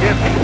Yep.